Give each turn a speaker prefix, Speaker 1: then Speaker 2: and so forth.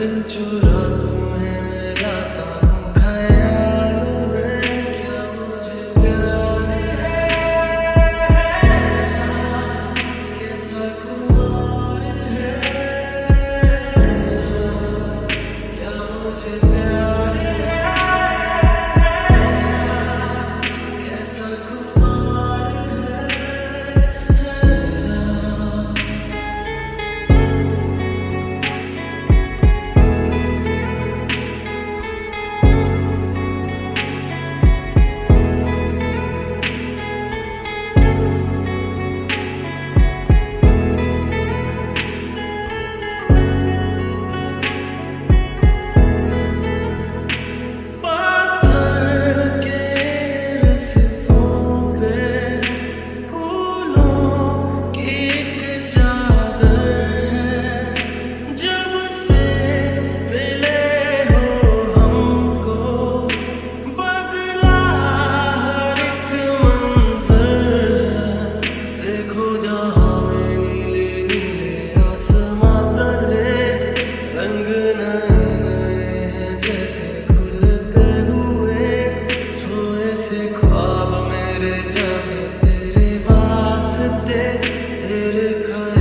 Speaker 1: into too. লেখায়